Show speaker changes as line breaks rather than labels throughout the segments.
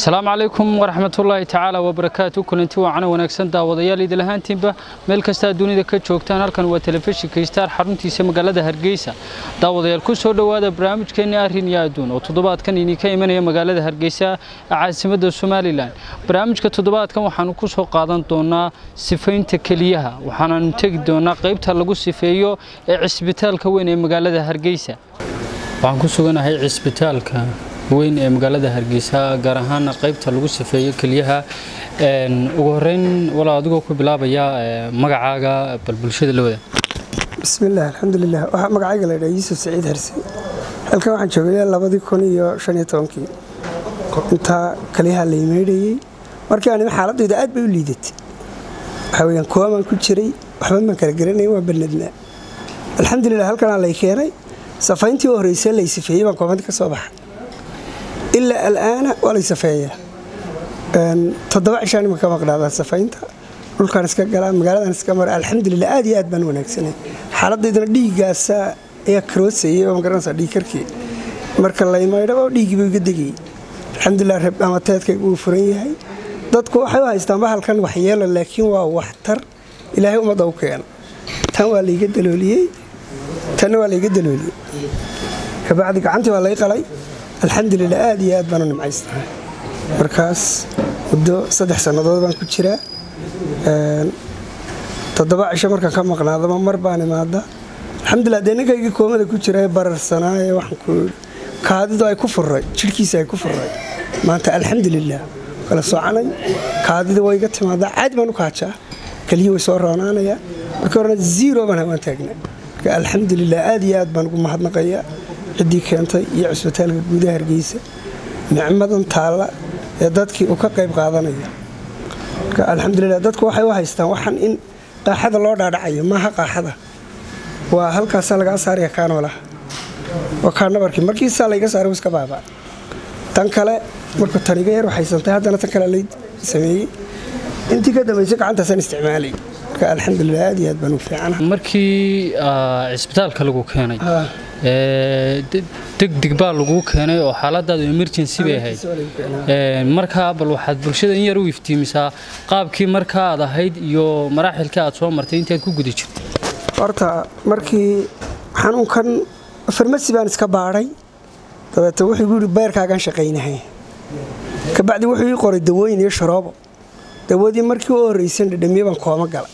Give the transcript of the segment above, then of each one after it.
asalaamu calaykum waraxmatullaahi tacaala wabarakaatu kulanti waacana wanaagsan daawadayaal idil ahaantiinba meel kastaa dunida ka joogtaan halkan waa telefishinka istaar xaruntiisa magaalada hargeysa. Daawadayaal ku soo dhowaada barnaamijkeenni arrin iyo adduun oo toddobaadkan idinka imanaya magaalada hargeysa ee caasimadda somalilan barnaamijka toddobaadkan waxaanu ku soo qaadan doonaa sifaynta keliyaha waxaanaanu tegi doonaa qaybta lagu sifeeyo ee cisbitaalka weyn ee magaalada hargeysa. Waxaan ku suganahay cisbitaalka weyn ee magaalada hargeysa gaar ahaan qaybta lagu sifeeyo keliyaha ugu horeyn walaa adigoo ku bilaabaya magacaaga bal bulshada la wada
bismillaah alxamdulilah waxaa magacayga la ydhaa yuusuf saciid harsi halkan waxaan joogay labadii kun iyo shan iyo tobankii. Intaa kaliyaha la imeydhayey markii aan xaaladayda aad bay u liidatay waxaa weyaan koomaan ku jiray waxba maan kala garanay waa balnadnaa alxamdulilah halkanaa lay keenay. Safayntii u horreysay lay sifeeyey baan koomadi ka soo baxay ilaa alaana waa lay safeeyaa toddoba cishaan imanka maqnaadaa safaynta dhulkaan iska galaa magaaladan iska mara alxamdulilah aad iyo aad baan wanaagsanay xaaladaydana dhiiggaasa ayaa karoosayay oo ma garanaysaa dhiigkarkii marka laymaydho oo dhiiggiiba iga degayay alxamdulilah reebamateedkayga wuu furan yahay. Dadku waxay u haystaan bahalkan waxyeelo laakiin waa waxtar ilaahay ummadda u keena. Tan waa layga dalooliyey. Tanna waa layga dalooliyey. Kabacdi gacantii waa lay qalay alxamdulilah aad iyo aad baanu nimcaysnahay markaas muddo saddex sannadood baan ku jiraa toddoba cisho markaan ka maqnaadaba mar baan imaada. Alxamdulilah dee ninkaygii koomada ku jira ee bararsanaaye waxaan ku kaadidu ay ku furray jidhkiisa ay ku furray. Maanta alxamdulilah kala soconay kaadida way iga timaadaa caadi baan u kaajaa keliyi way soo roonaanayaa markii horena zero baan hawaan taagnaa marka alxamdulilah aad iyo aad baan ugu mahadnaqayaa ciddii keentay iyo cusbitaalka guudaha hargeysa nicmadan taalla ee dadkii uu ka qayb qaadanaya. Marka alxamdulilah dadku waxay u haystaan waxaan in qaaxada loo dhaadhacayo. Maaha qaaxada. Waa halkaasaa lagaa saaraya kaanoolaha waa kaanabarkii markiisaa layga saaray iska baabaa. Tan kale markuu taniga yar waxaysantay haddana tan kale lay sameeyey. Intii ka dambaysay gacantaasaan isticmaalay. Marka alxamdulilah aad iyo aad baan u fiicana
markii cisbitaalka lagu keenay degdeg baa laguu keenay oo xaaladaadu emergency bay ahayd. Markaa bal waxaad bulshada in yar u iftiimisaa qaabkii markaa aad ahayd iyo maraaxilkii aad soo martay intaad ku guda jirtay
horta markii xanuunkan farmasi baan iska baadhay dabeete wuxuu igu yidhi beerkaagaan shaqaynahay. Kabacdi wuxuu ii qoray dawooyin iyo sharoobo. Dawadii markii u horraysan dhadhamiye baan kooma gala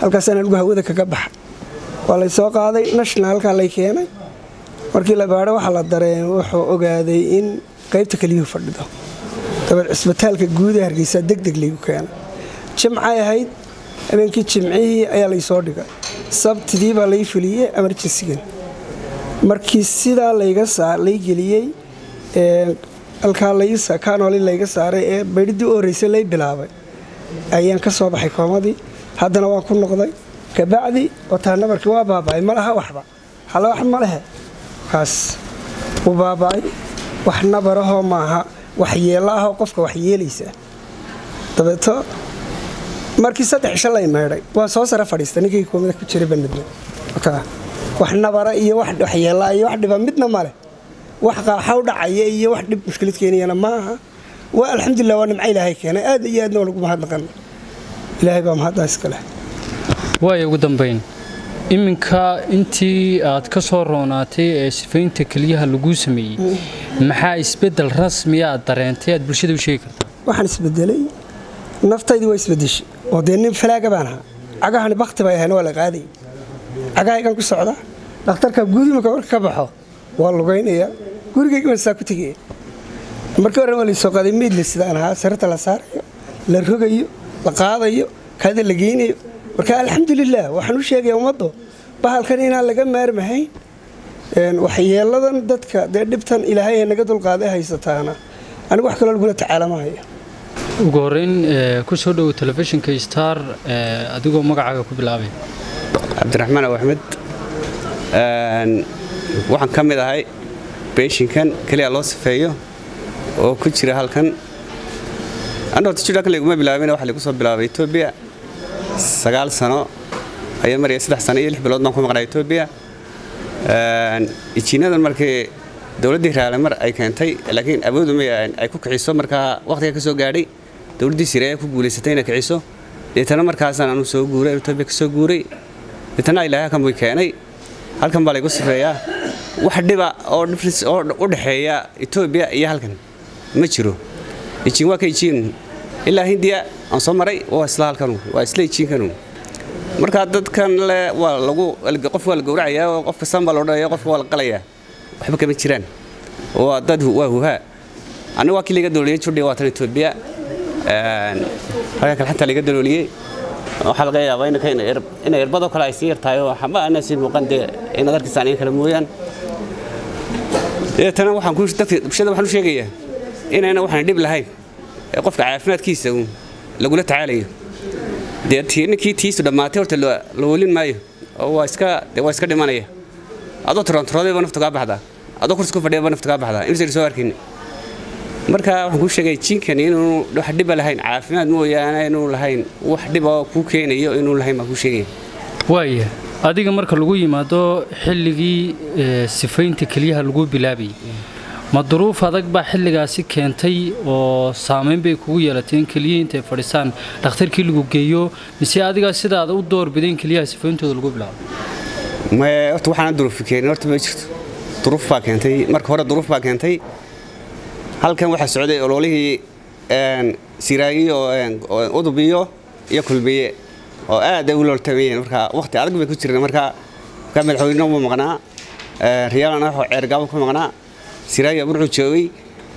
halkaasaan anigu hawada kaga baxa waa lay soo qaaday nationalkaa lay keenay. Markii la baadho waxaa la dareen wuxuu ogaaday in qaybta keliyuhu fadhido. Dabeed cisbitaalka guuda hargeysaa degdeg laygu keenay. Jimcay ahayd habeenkii jimcihii ayaa lay soo dhigay. Sabtidii baa lay fuliyey emerjensigan markii sidaa lay geliyey halkaa kaanooli layga saaray ee baydhidii u horreysay lay bilaabay. Ayaan ka soo baxay koomadii. Haddana waan ku noqday kabacdi wataa nabarkii waa baaba'ay ma laha waxba. Halla wax ma kaas wuu baaba'ay wax nabarahoo maaha waxyeello ahoo qofka wax yeelaysaa dabeeto markii saddex cisho lay meydhay waan soo sare fadhiista ninkii koomada ku jiray banadna wax nabara iyo wax waxyeellaa iyo wax dhiba midna ma wax qaaxaw dhacaya iyo wax dhib mushkilad keenayana ma waa alxamdulilah waa nimco ilaahay keenay aad iyo aadna waa lagu mahadnaqan ilaahay baa mahaddaa iska leh
waaya ugu dambayn iminka intii aad ka soo roonaatay ee sifaynta keliyaha laguu sameeyey maxaa isbeddel rasmiya aad dareentay aad bulshada u sheegi kartaa?
Waxaan isbedelay naftaydii waa isbedeshay oo dee nin falaaga baan ahaa. Cagahani bakti bay ahayn waa la qaaday. Cagahaygan ku socda dhakhtarka guudimaka marka ka baxo waa lugaynaya gurigayga saa ku tegaya markii hore waa laysoo qaaday meydle sidaan ahaa sararta la saarayo la rogayo la qaadayo kaada la geynayo marka alxamdulilah waxaan u sheegaya ummaddu bahalkan inaan laga maarmahayn waxyeeladan dadka dee dhibtan ilaahay ee naga dulqaaday haysataana. Anigu wax kaloo lagula tacaalamahayo
ugu horeyn ku soo dhowo telefishinka star adigoo magacaaga ku bilaabay.
Cabdiraxmaan aw axmed waxaan ka mid ahay beeshinkan keliya loo sifeeyo oo ku jira halkan. Anna horta jidhalkan layguma bilaabin waxa laygu soo bilaabay etoobiya sagaal sano ayaa maraya saddex sano iyo lix bilood baan ku maqnaa etoobiya ijiinadan markii dowladdii raale ay keentay laakiin awooduma ay ku kiciso markaa wakhtiga ka soo gaadhay. Dowladdii sire ay ku guulaysatay inay kiciso. Deetana markaasaan anu soo guuray etoobiya ka guuray. Deetana ilaahay halkan buu keenay. Halkan baa laygu sifeeyaa. Wax dhiba oo difference oo u dhexeeya etoobiya iyo halkan. Ma jiro. Ijiin waa ka ijiin ilaa hindiya. Aan soo maray waa isla waa isla ijiinkanu markaa dadkan le waa lagu qofka waa la gowracayaa qof kastaan baa loo dhalaya qofka waa la qalayaa waxba kama jiraan. Waa dad waa huhaa aniga waa kii laga dalooliyey judhi waa etoobiya halkan kale xataa laga dalooliyey waxaa laga yaabaa inay irbadoo kale ay sii yartahay oo waxba ana sii muuqan dee inaad arkaysaan in kale mooyaan. Deetana waxaan ku waxaan u sheegayaa. Inayna waxaan dhib lahayn qofka caafimaadkiisa lagula tacaalayo. Dee ninkii tiisu dhammaatay horta la welin maayo oo waa iska dee waa iska dhimanaya. Adoo torontoroodayba nafta kaa baxdaa adoo kursi ku fadhiyaba nafta kaa baxdaa imsayna soo arkin. Marka waxaan kuu sheegay jinkani inuu wax dhiba lahayn caafimaad mooyaane inuu lahayn wax dhiba kuu keenayo inuu lahayn baan kuu sheegaya
waaya adiga marka lagu yimaado xilligii sifaynta keliyaha lagu bilaabayay ma duruuf adag baa xilligaasi keentay oo saamayn bay kugu yeelatay in keliyihii intay fadhisaan dhakhtarkii lagu geeyo mise adigaa sidaada u doorbida in keliyaha sifayntooda lagu bilaabo
horta waxaana duruufi keenin horta ma jirto. Duruuf baa keentay. Marka hore duruuf baa keentay. Halkan waxaa socday ololihii siraayi oo udubiyo iyo kulmiye oo aad ay u looltamayeen marka waqti adag bay ku jireen. Marka markaa madaxweyne ma maqnaa. Riyaalana ceergaabo ku maqnaa siraayi wuxuu joogay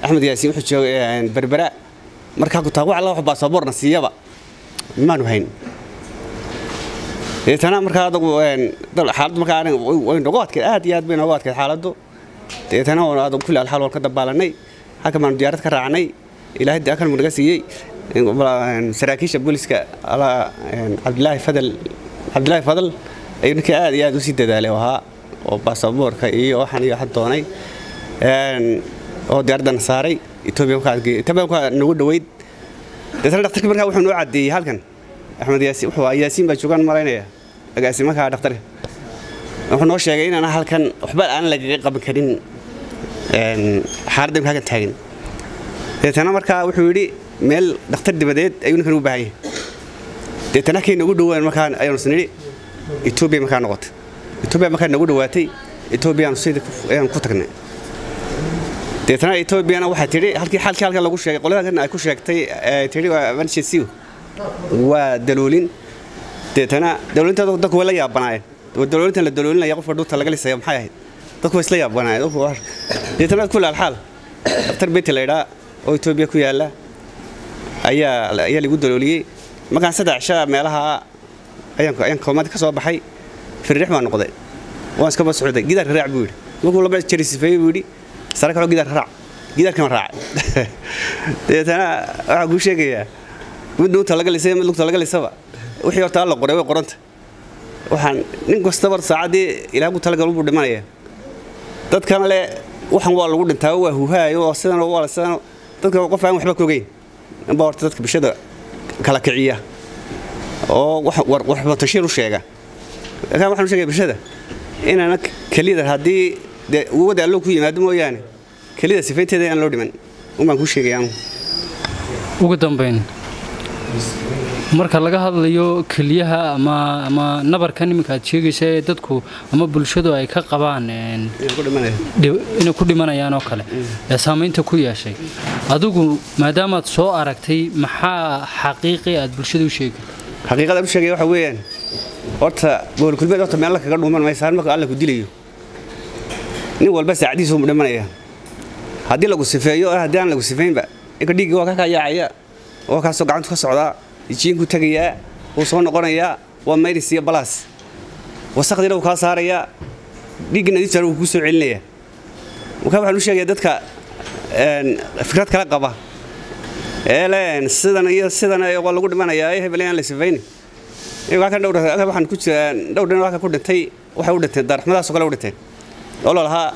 axmed yaasiin wuxuu joogay berbera markaa ku taa wax alla wax baasaboorna siiyaba. Maanu hayn. Deetana markaa adagu xaaladdu markaa way nogu adkeed aad iyo aad bay noogu xaaladdu. Deetana adagu kulli alxaal waan ka dabaalanay halkan baanu diyaarad ka raacnay. Ilaahay halkan buu naga siiyey saraakiisha booliska cabdilaahi fadal cabdilaahi fadal ayuu ninkii aad iyo aad u dadaalay ahaa oo baasaboorka iyo waxaan iyo waxaan doonay oo diyaaradana saaray nagu dhoweyd deetana dhaktarki markaa wuxuu noo caddeeyey halkan. Axmed yaasiin baa joogaan malaynaya agaasimaha dhakhtarka wuxuu noo sheegay inaan halkan waxba aan lagaga qaban karin xaaladda halkan taagan. Deetana markaa wuxuu yidhi meel dhakhtar dibadeed ayuu ninkan u baahan yahay deetana kay nagu dhowaan markaa ayaanu snidhi etoobiya markaa noqotay. Etoobiya markaa nagu dhowaatay etoobiyaanu ku tagnay deetana etoobiyana waxay tidhi halkii halkii halkan lagu sheegay qolyadan ay ku sheegtay tidhi emergency waa daloolin. Deetana daloolinta dadku way la yaabanaayeen. Daloolintan la daloolinaya qofka dhuuta laga lisaya maxay ahayd? Dadku way isla yaabanaayeen deetana kulli alxaal dhakhtar beyti la idhaa oo etoobiya ku yaalla ayaa ayaa lagu dalooliyey. Markaan saddex cisha meelaha ayaan ayaan koomadi ka soo baxay. Firrix baan noqday. Waan iskaba socday gidaarka raac buu yidhi. Markuu laba jeri sifeeyey buu yidhi kaloo gidaarka gidaarkama raacay deetana waxaan kuu sheegayaa mid dhuunta laga lisay mid lugta laga lisaba. Wixii horta alla qoray way qoranta. Waxaan nin kastaba saacaddii ilaah ku talagal buu dhimanaya. Dadkana le waxan waa lagu dhintaa waa huhaayo oo sidan waa sidan dadka qof aan waxba ka ogeyn. Inbaa horta dadka bulshada kala kiciya. Oo waxbatashiir u sheega. Laakiin waxaan u sheegaya bulshada inaana keliyada haddii dee wada allo ku yimaado mooyaane keliyada sifaynteeda aan loo dhiman unbaan kuu sheegaya
ugu dambayn marka laga hadlayo keliyaha ama ama nabarkan iminka aad sheegaysa ee dadku ama bulshadu ay ka qabaan inay ku dhimanayaan oo kale. Ee saamaynta ku yeeshay. Adigu maadaamaad soo aragtay maxaa xaqiiqi aad bulshada u sheegi
xaqiiqada u sheegaya waxa weeyaan horta gobolkulbeed horta meel kaga dhuuman maysaan marka alla ku dilayo nin walba saacadiisu mu dhimanaya haddii lagu sifeeyo haddii aan lagu sifeynba inka dhiigga waa ka kayaacaya waa kaasoo gacantu ka socdaa jiinku tegayaa wuu soo noqonayaa waa mayris iyo balaas. Wasaqdiina wuu kaa saarayaa dhiigga nadiiftaana wuu kuu soo celinayaa. Markaa waxaan u sheegayaa dadka fikrad kala qaba. Eele sidan iyo sidan waa lagu dhimanayaa hebel aan la sifayni waxaan ku jira dhowr dhin ku dhintay waxay u dhinteen darxmadaasoo kale u dhinteen oo la lahaa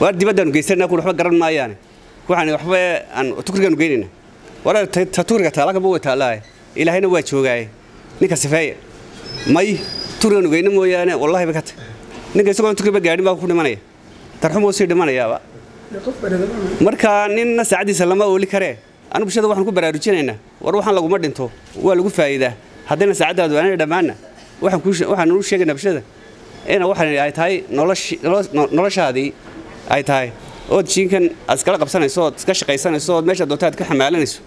waar dibaddaanu geysanaa kuwa waxba garan maayaane. Waxaan waxba aan tukrigaanu geynayna war tukriga taalakaba way taallaaye ilaahayna waa joogaaye. Ninka sifeeya may tukrigaanu geyna mooyaane wallahi ba ka ninka isagoo tukriba gaadhin baa ku dhimanaya. Darxumuu sii dhimanayaaba. Marka ninna saacaddiisa lama ooli karee anu bulshada waxaan ku baraarujinaynaa war waxaan laguma dhinto. Waa lagu faa'iidaa. Haddayna saacaddaadu aanay dhammaanna. Waxaan u sheegaynaa bulshada ina waxan ay tahay noloshaadii ay tahay. Ood jiinkan aad iskala qabsanayso ood iska shaqaysanayso ood meesha doonta aad ka xamaalanayso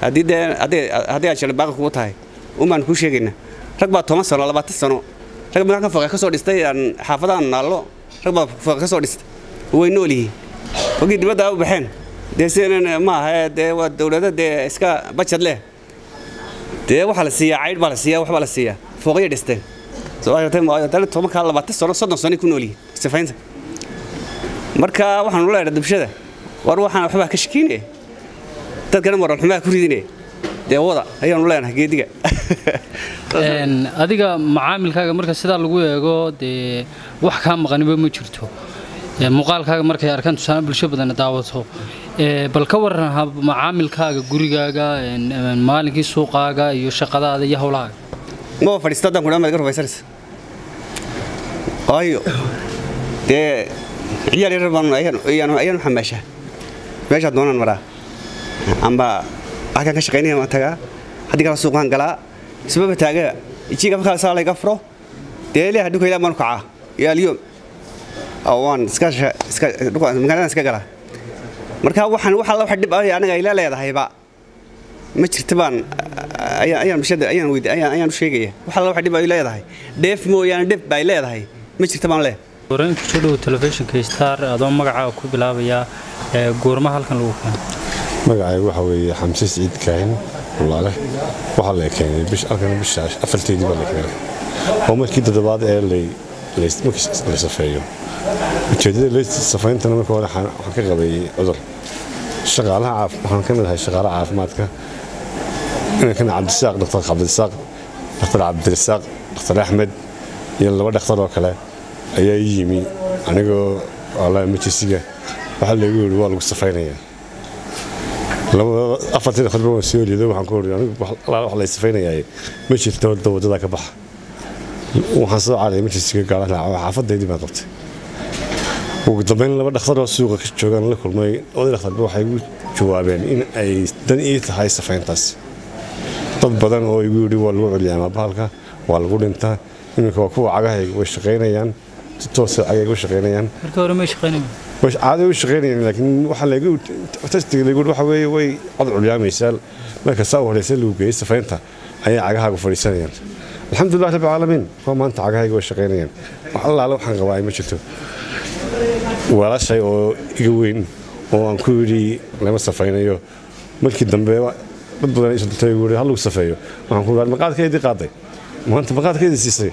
haddii dee haddii aad shalibaaqa kugu tahay umaan kuu sheegaynaa rag baa toban sano labaatan sano. Rag baa ka fooqe ka dhistay aan xaafadahan naallo rag baa fooqe ka dhistay. Way nool yihiin. Wagii dibadda u baxeen. Dee sinan ma aha dee waa dowlado dee iska bajad leh. Dee waxaa la siiyaa caydh baa la siiyaa waxbaa la siiyaa. Fooqyay dhisteen marka waxaanu leenahay bulshada war waxaan waxbaa ka shakiinaya dadkana moral xumaa ku ridinaya dee wada ayaanu leenahay geediga
adiga macaamilkaaga marka sidaa lagu eego dee wax kaa maqaniba ma jirto muuqaalkaaga markay arkaan tusaale bulsho badan daawato bal ka waran macaamilkaaga gurigaaga maalinkii suuqaaga iyo shaqadaada iyo howlahaaga
ma fadhiista haddaan kudhaa maad iga rubaysanaysa waayo dee ciyaal yarar baan ayaanu xamaashaa meeshaa doonaan maraa amba halkaan ka shaqaynaya waan tagaa haddii kala suuqaan galaa isbaba taaga ijiga markaa saa layga furo dee ilaaha dhulka ilaa baanu kacaa iyo alyoom waan magaalada iska galaa marka waxaan wax alla wax dhib ah anaga ila leedahayba ma jirta baan ayaan sheegaya alla wax dhib ay leedahay. Dheef mooyaane dhib bay leedahay? Ma jirta baan leedahay
wareen ku soo dhow telefishinka star adoo magacaaga ku bilaabayaa goorma halkan lagu keenay.
Magacaygu waxa weeye xamse siciid kaahin walaale waxaa la keenay bish halkan bisha afarteedii baa la keenay. Oo markii toddobaad ee lay la safeeyo. Ujeedada la safayntana marka hore waxaan ka qabay cudur. Shaqaalaha waxaan ka mid ahay shaqaalaha caafimaadka inankana cabdisaaq dhaktar cabdisaaq dhaktar cabdirasaaq dhaktar axmed iyo laba dhakhtar oo kale ayaa ii yimi anigoo ala majisiga waxaa yidhi waa lagu safaynayaa afartii dhakhtarba waan soo liido waxaan ku uri anigu wax lay safaynayaa ma jirto waddadaa ka baxa waxaan soo caaday majisiga gaalaha xaafadaydii baan qabtay ugu dambeyn laba dhakhtaroo suuqa ka joogaan la kulmay labadii dhakhtarba waxay igu jawaabeen in ay dan ii tahay safayntaas dad badan oo igu yidhi waa lagu celiyaa maabahalka waa lagu dhintaa iminka waa kuwa cagahayga way shaqaynayaan si toosa cagahayga way shaqaynayaan.
Hore may shaqaynayaan
laakiin waxa laygu testiga laygu waxa weeye way cod culyaamaysaa marka saa u horeysa lagu geeyey safaynta ayay cagahaagu fadhiisanayaan. Alxamdulilah rabbi caalamiin kuwa maanta cagahayga way shaqaynayaan. Wax allaale waxaan qabaa ma jirto. Walaashay oo iga weyn oo aan ku yidhi lama safaynayo. Markii dambe dad badan isu dintay gu hal lagu safeeyo waxaan ku yidhi maqaadkeedii qaaday maanta maqaadkeedii siisay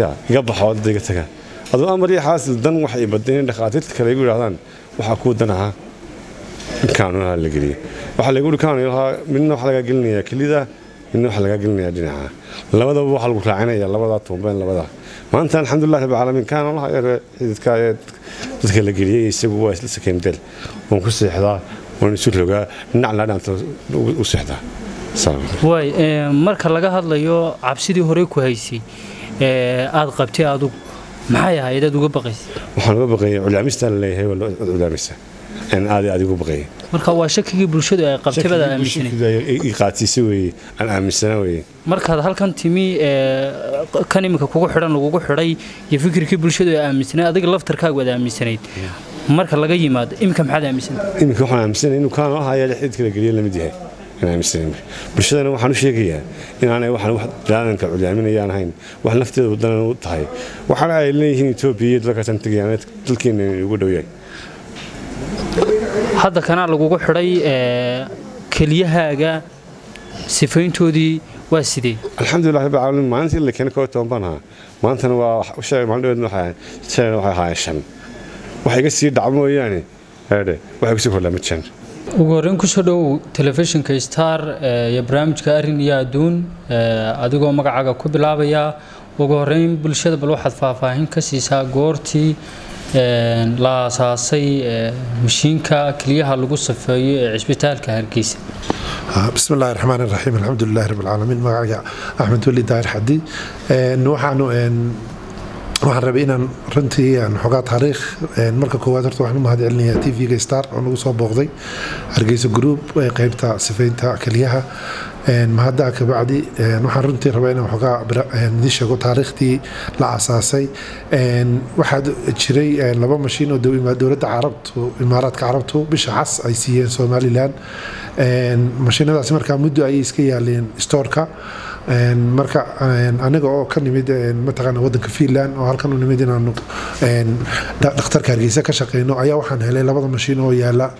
yaa iga baxo dadda iga tagaa aduu amar iyo xaasil dan waxay badeen in dhakhaatiirta kale igu yidhahdaan waxaa kuu dan ahaa inkaanulaha la geliyey waxaa laygu yidhi kaanulaha midna waxaa lagaa gelinayaa kelida midna waxaa lagaa gelinayaa dhinaca labadaba waxaa lagu raacinaya labadaa tuumbeen labadaa maanta alxamdulilah rabbi caalamiin kaanulaha ee xididka ee dadka la geliyey isagu waa isla sakeendel waan ku seexdaa waan isu rogaa dhinacna dhaanta u seexdaa
waay marka laga hadlayo cabsidii hore ku haysay aad qabtay adugu maxay ahayd? Aad uga baqaysay?
Waxaan uga baqayay culyaamistaa la leeyahay waa culyaamisa aan aad aad ugu baqayay.
Marka waa shakigii bulshadu ay qabtay baad aaminsanay
qaadsiisa weeye aan aaminsanaa weeye
markaad halkan timi kan iminka kugu xidhan lagugu xidhay iyo fikirkii bulshadu ay aaminsanay adiga laftarkaagu aad aaminsanayd marka laga yimaado iminka maxaad aaminsanayd
iminka waxaan aaminsanay inuu kaano ahaaya xididka la geliya la mid yahay bulshadana waxaan u sheegayaa inaanay waxaan wax daadanka culyaaminayaan ahayn. Wax nafteeda wadanan u tahay. Waxaana ay leeyihiin etoobiya iyo dalkaasan tegayaan dalkeena ugu dhow yahay.
Hadda kanaa lagugu xidhay keliyahaaga sifayntoodii waa sidee?
Alxamdulilah rabbi caalamiin maalintii la keenay koo toban baan ahaa. Maantana waa maalin dhaweed waxay ahaayeen shan waxa iga sii dhacmo waxay ku sii kordhaa ma jiraan
ugu horreyn ku soo dhow telefishinka star eh, iyo barnaamijka arrin iyo adduun eh, adigoo magacaaga ku bilaabaya. Ugu horreyn bulshada bal waxaad faahfaahin ka siisaa goortii eh, la asaasay mashiinka keliyaha lagu safeeyo ee cisbitaalka hargeysa.
Ah, Bismi illaahi raxmaan iraxiim alxamdu lilahi rabbi magacaaga axmed weli daahir xadi waxaanu waxaan rabay inaan runtii aan xogaa taariikh marka koowaad horta waxaan u mahad t v-ga star oo nagu soo booqday hargeysa group ee qeybta sifaynta keliyaha mahaddaa kabacdi waxaan runtii rabaa inaan xogaa idin sheego taariikhdii la asaasay waxaa jiray laba mashiin oo dowladda carabtu imaaraadka carabtu bisha cas ay siiyeen somalilan mashiinadaasi markaa muddo ayay iska yaaleen stoorka marka aniga oo ka nimid mataqaana wadanka finland oo halkan u nimid inaanu dhakhtarka hargeysa ka shaqeyno ayaa waxaan helay labada mashiin oo yaalla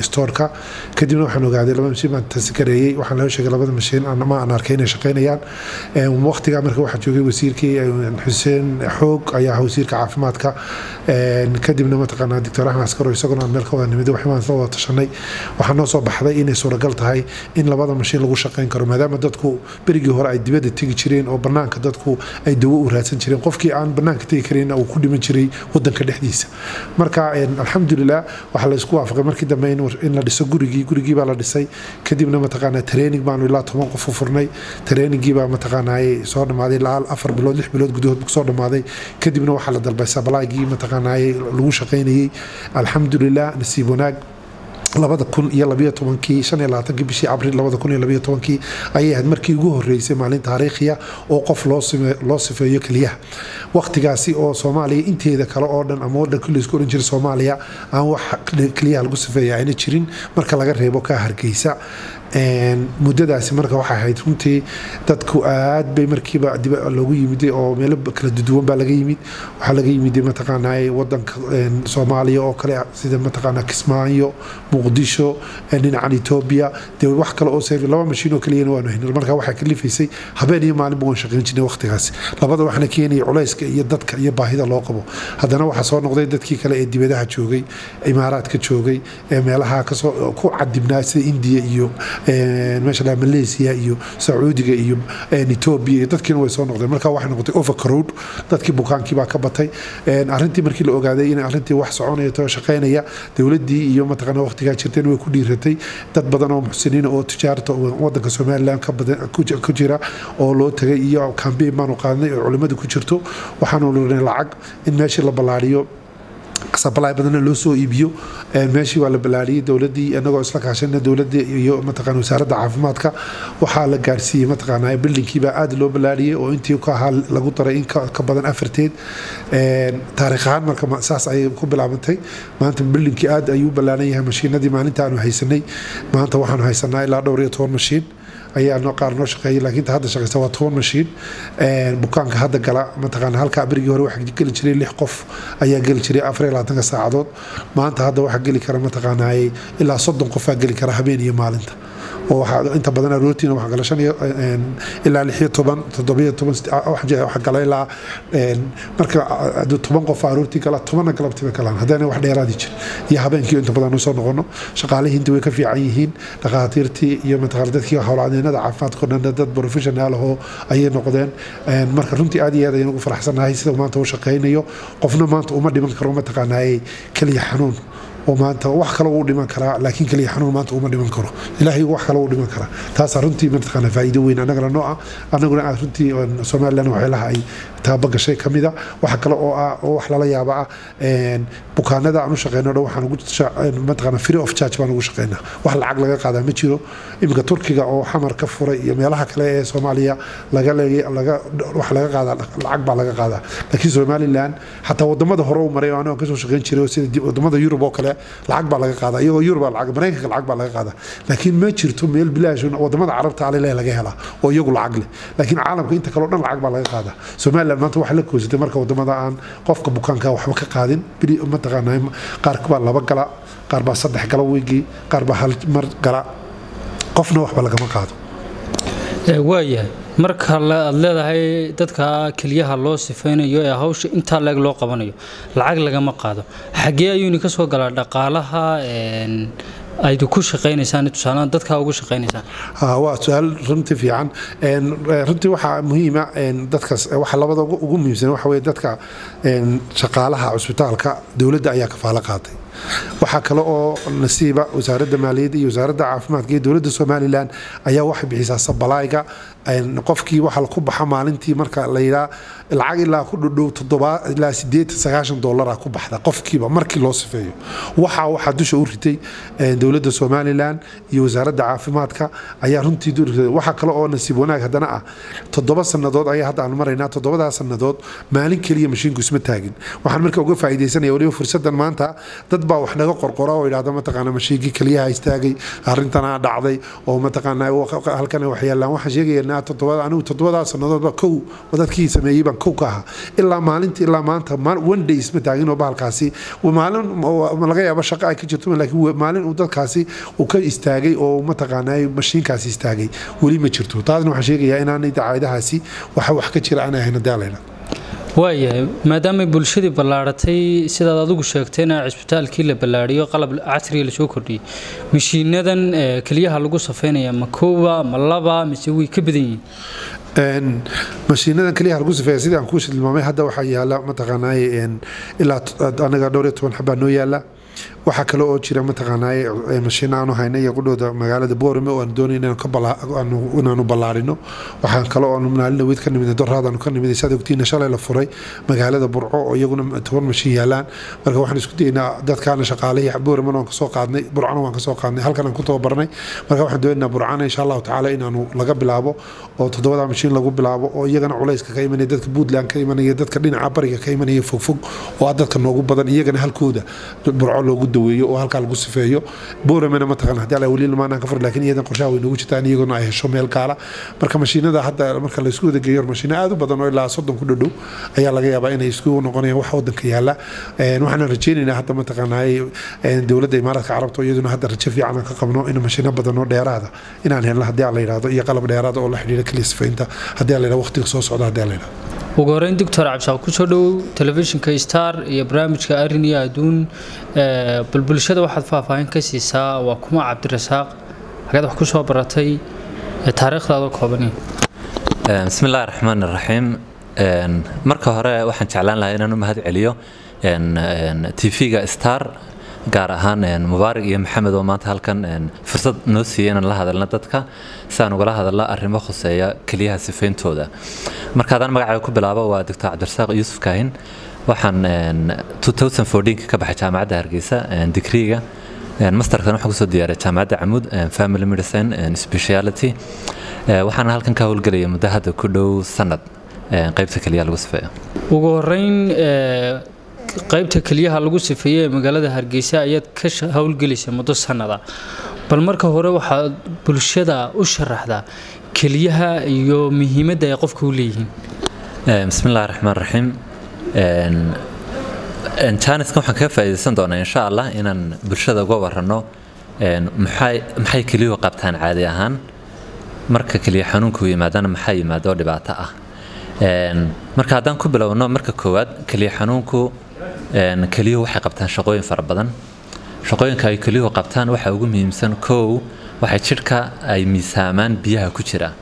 stoorka kadibna waxaan ogaaday labada mashiin baan tasikareeyey waxaan loo sheegay labada mashiin ma aan arkay inay shaqeynayaan. Waqtigaa marka waxaa joogay wasiirkii xuseen xoog ayaa wasiirka caafimaadka. Kadibna mataqaana doctor axmed askaro isaguna aan meel ka wada nimid waxbaan soo wada tashanay waxaa noo soo baxday inay suuragal tahay in labada mashiin lagu shaqeyn karo maadaama dadku berigii hore ay dibadda tegi jireen oo banaanka dadku ay dawo u raadsan jireen. Qofkii aan banaanka tegi karin uu ku dhiman jiray wadanka dhexdiisa. Marka alxamdulilah waxaa la isku waafaqay. Markii dambe in la dhiso gurigii gurigii baa la dhisay. Kadibna mataqaana training baanu ilaa toban qof u furnay. Trainingii baa mataqaana soo dhammaaday ilaa afar bilood lix bilood gudahood soo dhammaaday kadibna waxaa la dalbay sabalaagii mataqaana lagu shaqaynayay. Alxamdulilah nasiib wanaag labada kun iyo labayo tobankii shan iyo labaatankii bishii abril labada kun iyo labayo tobankii ayay ahayd markii ugu horeysay maalin taariikhiya oo qof loo sifeeyo keliyaha waqtigaasi oo soomaaliya inteeda kale oo dhan ama wadhan kulli isku odhan jira soomaaliya aan wax keliyaha lagu sifeeya ayna jirin marka laga reebo ka hargeysa muddadaasi marka waxay ahayd runtii dadku aad bay markiiba dib loogu yimid oo meelo kala duduwan baa laga yimid. Waxaa laga yimid mataqaana wadanka soomaaliya oo kale sida mataqaana kismaayo muqdisho dhinacan etoobiya dee wax kale oo seef laba mashiin oo keliyana waanu haynay marka waxaa kalifaysay habeen iyo maalinba waan shaqayn jirnay waqtigaasi labada waxna keenaya culayska iyo dadka iyo baahida loo qabo. Haddana waxaa soo noqday dadkii kale ee dibadaha joogay imaaraadka joogay ee meelaha ka soo ku cadibnaa sida indiya iyo meesha la malaysia iyo sacuudiga iyo etoobiya iyo dadkiina way soo noqdeen. Marka waxay noqotay overcrowd. Dadkii bukaankii baa ka batay. Arrintii markii la ogaaday in arrintii wax soconaya too shaqaynaya dowladdii iyo mataqaana waqtigaa jirteen way ku dhiiratay. Dad badan oo muxsiniina oo tijaarta wadanka somalilan ku jira oo loo tagay iyo kambeyn baanu qaadnay oo culimmadu ku jirto. Waxaanu lurinay lacag in meeshii la ballaariyo sabalaay badanna loo soo iibiyo meeshii waa la ballaariyey dowladdii inagoo isla kaashana dowladda iyo mataqana wasaaradda caafimaadka. Waxaa la gaarsiiyey mataqaana bildingkii baa aad loo ballaariyey oo intii ka ahaa lagu daray in ka badan afarteed taariikh ahaan marka saas ayay ku bilaabantay. Maanta bildingkii aad ayuu ballaaran yahay mashiinadii maalinta aanu haysanay. Maanta waxaanu haysanaa ilaa dhowr iyo toban mashiin ayaa qaar noo shaqeeyay laakiin ta hadda shaqeysa waa toban mashiin bukaanka hadda gala mataqaana halkaa berigii hore waxaa geli jiray lix qof ayaa geli jiray afar iyo labaatanka saacadood. Maanta hadda waxaa geli kara mataqaana ilaa soddon qofaa geli kara habeen iyo maalinta. Oo inta badan aroortiina waxaa gala shan ilaa lix iyo toban toddobiyo toban waxaa gala ilaa marka toban qof aroortii gala tobanna galabtiiba galaan haddana wax dheeraadi jir iyo habeenkii inta badan u soo noqono shaqaalihii inta way ka fiican yihiin dhakhaatiirtii iyo mataqaana dadkii howlcadeenada caafimaadka o dhan dad professional ahoo ayay noqdeen. Marka runtii aad iyo aad ayaan ugu faraxsanahay sida maanta u shaqaynayo qofna maanta uma dhiman karo mataqaanaa keliya xanuun oo maanta wax kale uu dhiman karaa laakiin keliya xanuun maanta uma dhiman karo. Ilaahay wax kale uu dhiman karaa. Taasaa runtii mataqaana faa'iido weyn annagana noo ah annaguna runtii somalilan waxyaalaha ay taaba gashay ka mida waxa kale oo ah oo wax lala yaaba ah bukaanada aan u shaqeyno dhan waxaan ugu mataqaana free of charge baan ugu shaqeynaa wax lacag laga qaadaa ma jiro. Iminka turkiga oo xamar ka furay iyo meelaha kale ee soomaaliya laga laga wax laga qaadaa lacag baa laga qaadaa laakiin somalilan xataa waddamada hore u maray oo aniga ka soo shaqeyn jiray sida waddamada yurub oo kale lacag baa laga qaadaa iyagoo yurub maraykanka lacag baa laga qaadaa. Laakiin ma jirto meel bilaash waddamada carabta alileh laga helaa oo iyagu lacag leh. Laakiin caalamka inta kale o dhan lacag baa laga qaadaa. Somalilan maanta waxay la koosatay marka waddamada aan qofka bukaanka waxba ka qaadin. Bili mataqaana qaar baa laba gala qaar baa saddex gala weygii qaar baa hal mar gala. Qofna waxba lagama qaado
waayahay marka aad leedahay dadka keliyaha loo sifaynayo ee hawsha intaa leeg loo qabanayo lacag lagama qaado. Xaggee ayuuni ka soo galaa dhaqaalaha ayd ku shaqaynaysaan tusaalahaan dadka ugu shaqaynaysaan?
Waa su'aal runtii fiican. Runtii waxaa muhiima dadkaas waxa labada ugu muhiimsan waxa weye dadka shaqaalaha cusbitaalka dowladda ayaa kafaalo qaaday waxaa kale oo nasiiba wasaaradda maaliyadda iyo wasaaradda caafimaadka iyo dowladda somalilan ayaa waxay bixisaa sabalayga qofkii waxa ku baxa maalintii marka layidhaa lacag ilaa ku toddoba ilaa dollara ku baxda qofkiiba markii loo sifeeyo. Waxaa waxaa dusha u ritay dowladda somalilan iyo wasaaradda caafimaadka ayaa runtii waxaa kale oo nasiib wanaag haddana ah. Toddoba sannadood ayaa hadda aan maraynaa toddobadaa sannadood maalin keliya mashiinku isma taagin. Waxaan marka uga faa'iidaysanaya weliba fursadan maanta dad baa wax naga qorqora oo yidhahda mataqaana mashiinkii keliyaha istaagay arrintanaa dhacday oo mataqaana halkan waxyaalaan waxaan sheegaynaa toddobada anigu toddobadaa sannadoodba kow dadkii sameeyey baan kow ka ilaa maalintii ilaa maanta one day isma taagin oo bahalkaasi maalin laga yaabo shaqo ay ka jirto laakiin maalin uu dadkaasi uu ka istaagay oo mataqaana mashiinkaasi istaagay. Weli ma jirto. Taasna waxaan sheegayaa inaanay dacaayadahaasi waxa wax ka jira aan laydhaa
waayahay maadaamay bulshadii ballaaratay sidaad adigu sheegtayna cisbitaalkii la ballaadhiyo qalab casriga la soo kordhiyey mashiinadan keliyaha lagu safeynaya ma kooba ma laba mise way ka badan yihiin
mashiinadan keliyaha lagu safeeya sidii aan kuu tilmaamay hadda waxaa yaalla mataqaanaaye ilaa anaga dhowr iyo toban xabaa noo yaalla waxaa kale oo jira mataqaanaaye mashiino aanu hayna iyo qudhooda magaalada boorame oo aan doonayna inaanu ballaarino. Waxaan kale oo maalin dhaweyd ka nimid doraadaanu ka nimid saad ogtiina shalay la furay magaalada burco oo iyaguna toban mashiin yaalaan. Marka waxaan isku daynaa dadkaana shaqaalihii boorame waan ka soo qaadnay burcana waan ka soo qaadnay halkan aan ku tababarnay marka waxaan doonaynaa burcana insha allahu tacaala inaanu laga bilaabo oo toddobada mashiin lagu bilaabo oo iyagana culayska ka imanaya dadka puntland ka imanaya dadka dhinaca bariga ka imanaya fogfog oo ah dadka noogu badan iyagana halkooda burco loogu daweeyo oo halkaa lagu sifeeyo. Booramena mataqaan haddii ala weli lamaanaan ka fur laakiin iyadan qorshaha way noogu jirtaan iyaguna ay hesho meel gaala. Marka mashiinada hadda marka laysku wada geeyo mashiino aad u badan oo ilaa soddon ku dhadhow ayaa laga yaabaa inay isku noqonayaan wax wadanka yaalla waxaan rajaynaynaa hadda mataqaanaaye dowladda imaaraadka carabta iyaduna hadda rajo fiican ka qabno in mashiino badan oo dheeraada. Inaan helno haddii aan la yidhahdo iyo qalab dheeraada oo la xidhiira keliya sifaynta haddii aan la yidhahdo waqtiga soo socda haddii aan la yidhahdo
ugu horeyn doctor cabdisaaq ku soo dhowow telefishinka star iyo barnaamijka arrin iyo adduun bal waxaad faahfaahin ka siisaa waa kuma cabdirasaaq. Xagaad wax ku soo baratay taariikhdaada kooban
bismi illaahi raxmaan raxiim marka hore waxaan jeclaan lahaa inaan u mahad celiyo tv-ga star gaar ahaan mubaarig iyo maxamed oo maanta halkan fursad noo siiyey inaan la hadalno dadka si ugala hadalno arrimo khuseeya keliyaha sifayntooda marka haddaan magacaaga ku bilaabo waa doctor cabdirasaaq yuusuf kaahin. Waxaan ka baxay jaamacadda hargeysa digriiga masterkan waxaan ku soo diyaaray jaamacadda camuud family medicine speciality. Waxaana halkan ka howlgelaya muddo hadda ku dhow sanad qaybta keliyaha lagu sifeeyo.
Ugu horeyn qaybta keliyaha lagu sifeeye ee magaalada hargeysa ayaad ka howlgelaysa muddo sanada bal marka hore waxaad bulshada u sharaxdaa keliyaha iyo muhiimadda ay qofka u leeyihiin.
Bismi illahi raxmaan raxiim jaaniskan waxaan kaga faa'iidaysan doonaa insha allah inaan bulshada uga warano maxay keliyuhu qabtaan caadi ahaan? Marka keliya xanuunku yimaadana maxaa yimaado dhibaato ah? Marka haddaan ku bilowno marka koowaad keliya xanuunku keliyuhu waxay qabtaan shaqooyin fara badan. Shaqooyinka ay keliyuhu qabtaan waxaa ugu muhiimsan kow waxay jidhka ay miisaamaan biyaha ku jira.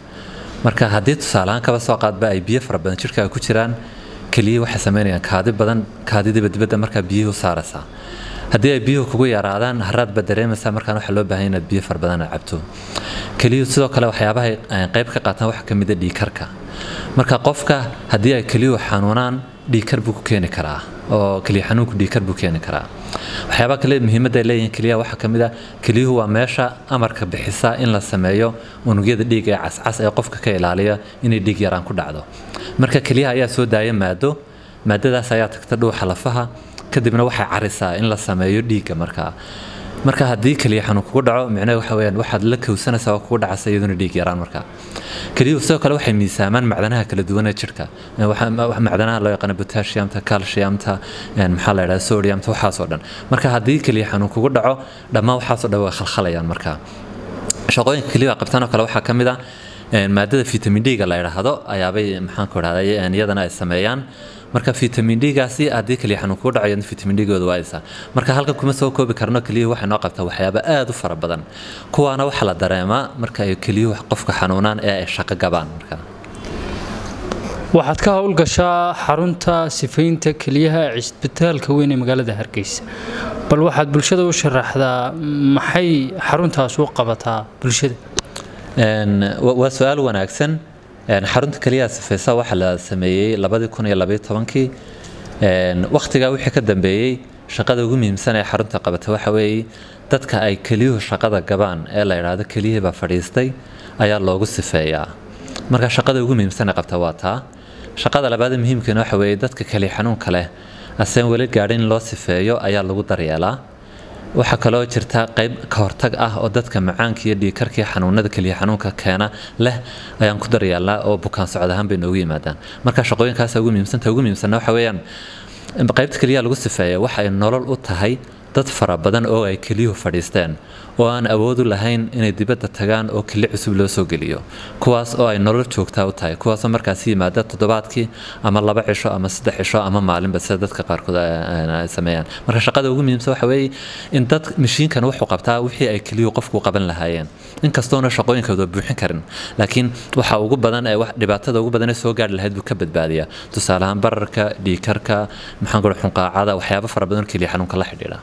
Marka haddii tusaalehaan kaba soo qaadba ay biyo fara badan jidhka ku jiraan keliya waxay samaynayaan kaadi badan kaadidiba dibadda markaa biyuhu saaraysaa. Haddii ay biyuhu kugu yaraadaan haraad ba dareemaysaa markaan waxaa loo baahan inaad biyo fara badan cabto. Keliyuhu sidoo kale waxyaabahay qayb ka qaataan waxaa ka mid a dhiigkarka marka qofka haddii ay keliyuhu xanuunaan dhiigkar buu ku keeni karaa oo keliya xanuunku dhiigkar buu keeni karaa. Waxyaabaha kale muhiimadda ay leeyihiin keliyaha waxaa ka mid a keliyuhu waa meesha amarka bixisa in la sameeyo unugyada dhiig ee cascas ee qofka ka ilaaliya inay dhiig yaraan ku dhacdo. Marka keliyaha ayaa soo daaya maado maadadaas ayaa tagta dhuuxa lafaha kadibna waxay carisaa in la sameeyo dhiigga markaa marka haddii keliya xanuun kugu dhaco micnaheed waxa weyaan waxaad la kowsanaysaa oo kugu dhacaysa iyaduna dhiig yaraan markaa keliyuhu sidoo kale waxay miisaamaan macdanaha kala duwan ee jidhka macdanaha loo yaqaano potassiumta calciumta maxaa la yidhahda sodiumta waxaasoo dhan. Marka haddii keliya xanuun kugu dhaco dhammaan waxaasoo dhan way khalkhalayaan markaa shaqooyinka keliya qabtaan oo kale waxaa ka mid ah maadada vitamin d-ga la yidhaahdo ayaabay maxaanku idhahday iyadana ay sameeyaan marka vitamin d-gaasi haddii keliya xanuun kugu dhacayo vitamin d-gooda marka halkan kuma soo koobi karno keliyuhu waxay noo qabtaa waxyaaba aada u fara badan. Kuwaana waxaa la dareemaa marka ay keliyuhu qofka xanuunaan ee ay shaqo gabaan marka.
Waxaad ka howlgashaa xarunta sifaynta keliyaha ee cisbitaalka weyn ee magaalada hargeysa. Bal waxaad bulshada u sharaxdaa maxay xaruntaas u qabataa bulshada?
Waa su'aal wanaagsan xarunta keliyaha sifaysa waxaa la sameeyey labadii kun iyo labaiyo tobankii. Wakhtigaa wixii ka dambeeyey shaqada ugu muhiimsan ee xarunta qabata waxa weeye dadka ay keliyuhu shaqada gabaan ee la idhaahdo keliyihii baa fadhiistay ayaa loogu sifeeyaa. Marka shaqada ugu muhiimsan ee qabta waa taa. Shaqada labaad ee muhiimkeena waxa weeye dadka keliya xanuunka leh aseen weli gaadhin in loo sifeeyo ayaa lagu daryeelaa waxaa kaloo jirta qayb ka hortag ah oo dadka macaanka iyo dhiikarkii xanuunada keliya xanuunka keena leh ayaan ku daryeelnaa oo bukaan socod ahaan bay noogu yimaadaan. Marka shaqooyinkaasa ugu muhiimsanta ugu muhiimsanna waxa weeyaan qaybta keliyaha lagu sifeeya waxa ay nolol u tahay dad fara badan oo ay keliyuhu fadhiisteen oo aan awoodu lahayn inay dibadda tagaan oo keli cusub loo soo geliyo. Kuwaas oo ay nolol joogtaa u tahay. Kuwaasoo markaasi yimaada toddobaadkii ama laba cisho ama saddex cisho ama maalinba sida dadka qaarkood ay sameeyaan. Marka shaqada ugu muhiimsan waxa weeye in dad mashiinkan wuxuu qabtaa wixii ay keliyuhu qofku qaban lahaayeen. Inkastoona shaqooyinkooda buuxin karin. Laakiin waxa ugu badan ee dhibaatada ugu badan ee soo gaari lahayd buu ka badbaadiyaa. Tusaale ahaan bararka dhiikarka maxaan kula xunqaacada waxyaabo fara badan keliya xanuunka la xidhiidha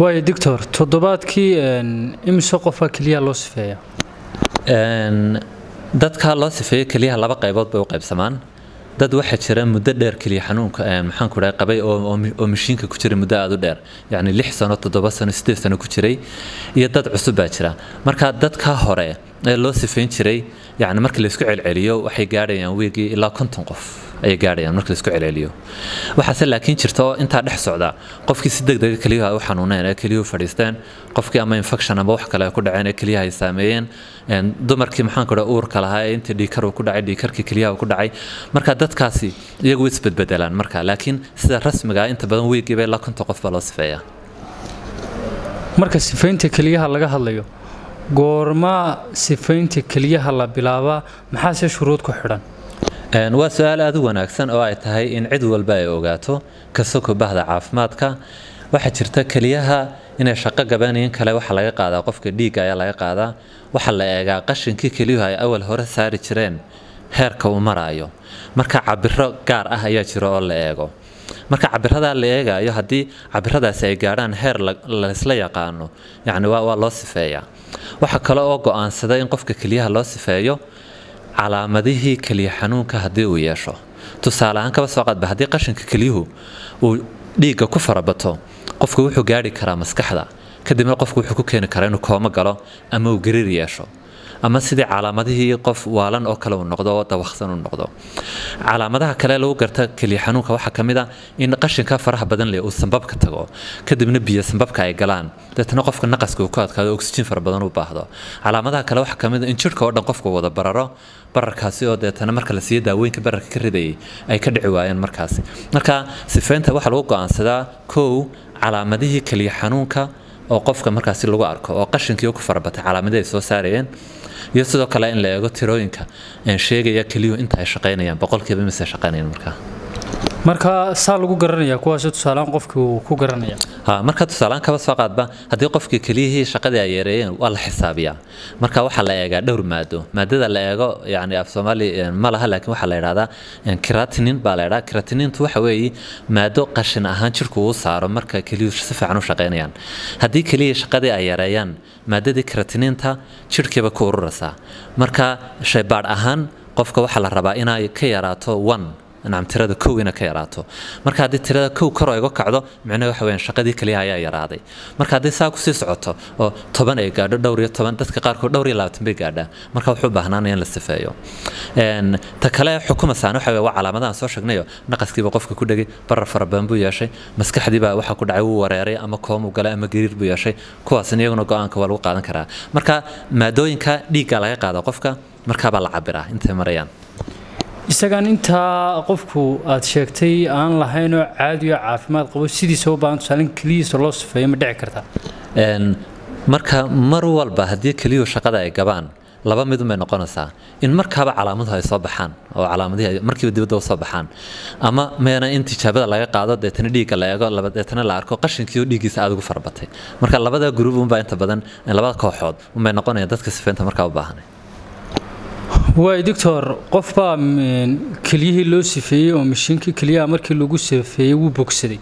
waayo doctor toddobaadkii imise qofaa keliyaha loo sifeeya
dadka loo sifeeyo keliyaha laba qaybood bay u qaybsamaan. Dad waxaa jira muddo dheer keliya xanuunka maxaan ku dhahay qabay oo mashiinka ku jira muddo aada u dheer. Yacni lix sano toddoba sano siddeed sano ku jiray. Iyo dad cusub baa jira. Marka dadka hore ee loo sifeyn jiray yacni marka laysku celceliyo waxay gaadhayaan wiigii ilaa konton qof ayay gaadhayaan marka la isku celceliyo. Waxaase laakiin jirta intaa dhex socda qofkii si degdega keliyaha ay u xanuuneen ee keliyuhu fadhiisteen qofkii ama infection ama wax kale ku dhaceen ee keliyaha ay saameeyeen dumarkii maxaan ku uurka lahaa ee intii dhiikar uu ku dhacay dhiikarkii keliyaha ku dhacay marka dadkaasi iyagu isbedbedelaan marka laakiin sida rasmiga inta badan wiigiiba ilaa konton qof baa loo sifeeyaa.
Marka sifaynta keliyaha laga hadlayo goorma sifaynta keliyaha la bilaabaa maxaase shuruud ku xidhan?
Waa su'aal aada u wanaagsan oo ay tahay in cid walba ay ogaato kasoko bahda caafimaadka. Waxaa jirta keliyaha inay shaqo gabanayeen kale waxaa laga qaadaa qofka dhiigga ayaa laga qaadaa. Waxaa la eegaa qashinkii keliyuhu ay awal hore saari jireen heerka uu maraayo. Marka cabiro gaar ah ayaa jira oo la eego marka cabiradaa la eegayo haddii cabiradaasi ay gaadhaan heer laysla yaqaano yacni waa loo sifeeyaa waxaa kale oo go'aansada in qofka keliyaha loo sifeeyo calaamadihii keliya xanuunka haddii uu yeesho. Tusaale ahaan kaba soo qaadba haddii qashinka keliyuhu uu dhiigga ku farabato qofku wuxuu gaadhi karaa maskaxda. Kadibna qofku wuxuu ku keeni karaa inuu koomo galo ama uu gariir yeesho ama sidii calaamadihii qof waalan oo kale uu noqdo dawaqsan uu noqdo. Calaamadaha kale lagu garta keliya xanuunka waxaa ka mid a in qashinka faraha badan leh uu sambabka tago. Kadibna biyo sambabka ay galaan. Deetana qofka naqaska uu ku adkaado oxygen fara badan u baahdo. Calaamadaha kale waxaa ka mid a in jidhka oo dhan qofku wada bararo bararkaasi oo deetana marka la siiyo daawooyinka bararka ka ridayay ay ka dhici waayeen markaasi. Marka sifeynta waxaa lagu go'aansadaa kow calaamadihii keliya xanuunka oo qofka markaasi lagu arko oo qashinkii ku farabatay calaamadii ay soo saarayeen iyo sidoo kale in la eego tirooyinka sheegaya keliyuhu inta ay shaqaynayaan boqolkiiba mise shaqaynayaan markaa
marka saa lagu garanaya kuwaas tusaaleaan qofkii uu ku garanaya.
Marka tusaaleaan kaba soo qaadba haddii qofkii keliyihii shaqadii ay yareeyeen waa la xisaabiyaa. Marka waxaa la eegaa dhowr maado. Maadada la eego yani af soomaali ma laha laakiin waxaa la yidhahdaa kiratinin baa la yidhaha kiratinintu waxa weeye maado qashin ahaan jirku uu saaro marka keliyuhu si fiican u shaqaynayaan. Haddii keliyihii shaqadii ay yareeyaan maadadii kiratiniinta jirhkiiba ku ururaysaa. Marka shaybaadh ahaan qofka waxaa la rabaa inay ka yaraato one nacam tirada kow ka yaraato. Marka haddii tirada kow kor iga kacdo micnaheed waxa weyaan shaqadii keliya ayaa yaraaday. Marka haddii saa ku sii socoto oo toban ay gaadho dhowr iyo toban dadka qaarkood dhowr iyo labaatan bay gaadhaa marka wuxuu baahnaanaya in la sifeeyo. Ta kale xukumasaan waxa waa calaamadahan soo sheegnayo naqaskiiba qofka ku dhegay barar fara badan buu yeeshay. Maskaxdiiba waxa ku dhacay wuu wareeray ama koomuu galay ama gariir buu yeeshay. Kuwaasina iyaguna go'aanka waa lagu qaadan karaa. Marka maadooyinka dhiigga laga qaada qofka markaabaa la cabiraa intay marayaan
isagaan intaa qofku aad sheegtay aan lahaynoo caadiyo caafimaad qabo sidiisa u baahan tusaale keliyiisa loo sifeeyo ma dhici kartaa
marka mar walba haddii keliyuhu shaqada ay gabaan laba midun bay noqonaysaa. In markaaba calaamaduhu ay soo baxaan oo calaamadihii markiiba dibadda u baxaan ama meena in tijaabada laga qaado deetana dhiigga la eego deetana la arko qashinkiioo dhiiggiisa aada ugu farabatay. Marka labada gruub unbaa inta badan labada kooxood unbay noqonayaan dadka sifeynta markaa u baahanay
waay doctor qof baa keliyihii loo sifeeyey oo mashiinkii keliyaha markii lagu sifeeyey wuu bogsaday.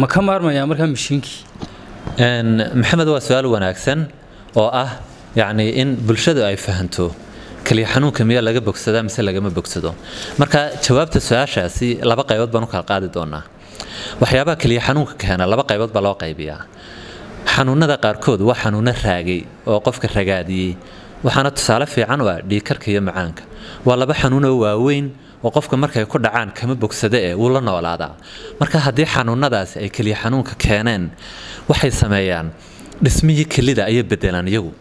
Ma ka maarmayaa markaa mashiinkii?
Maxamed waa su'aal wanaagsan oo ah yacni in bulshadu ay fahanto keliya xanuunka miyaa laga bogsadaa mise lagama bogsado. Marka jawaabta su'aashaasi laba qaybood baan u kala qaadi doonaa. Waxyaabaha keliya xanuunka keena laba qaybood baa loo qaybiyaa. Xanuunada qaarkood waa xanuuno raagay oo qofka ragaadiyey waxaana tusaale fiican u ah dhiikarka iyo macaanka. Waa laba xanuunoo waaweyn oo qofka markay ku dhacaan kama bogsada ee wuu la noolaadaa marka haddii xanuunadaasi ay keliya xanuunka keeneen waxay sameeyaan dhismihii kelida ayay bedelaan iyagu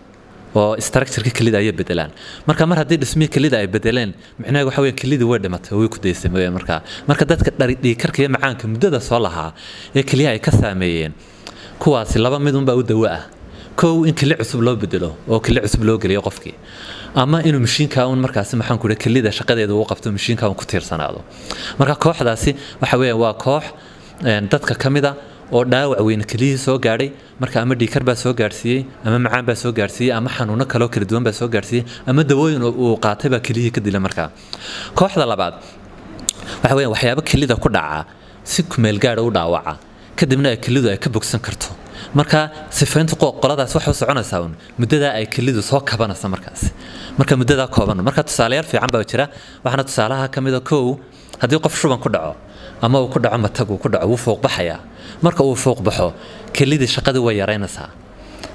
oo structureka kelida ayay bedelaan marka mar haddii dhismihii kelida ay bedeleen micnaheedu waxa weeye kelidii way dhimatay way ku daysay markaa marka dadka dhiikarka iyo macaanka muddada soo lahaa ee keliyaha ay ka saameeyeen kuwaasi laba midunbaa u dawo ah kow in keli cusub loo bedelo oo keli cusub loo geliyo qofkii. Ama inuu mashiinka un markaasi maxaan ku kelida shaqadeeda uu qabto mashiinka un ku tiirsanaado. Marka kooxdaasi waxa weeye waa koox dadka ka mida oo dhaawac weyn keliyihii soo gaadhay. Marka ama dhiikar baa soo gaadhsiiyey ama macaan baa soo gaadhsiiyey ama xanuuno kaloo kala duwan baa soo gaadhsiiyey ama dawooyin uu qaatay baa keliyihii ka dila markaa. Kooxda labaad waxa weeye waxyaabo kelida ku dhaca si kumeelgaadha u dhaawaca kadibna ay kelidu ay ka bogsan karto marka sifaynta qoladaas waxay u soconaysaa un muddadaa ay kelidu soo kabanaysa markaasi marka muddadaa kooban marka tusaalayaal fiican baa jira waxaana tusaalaha ka mida kow haddii qof shuban ku dhaco ama uu ku dhaco matag uu ku dhaco wuu fouqbaxayaa marka uu fouqbaxo kelidii shaqadii way yaraynaysaa.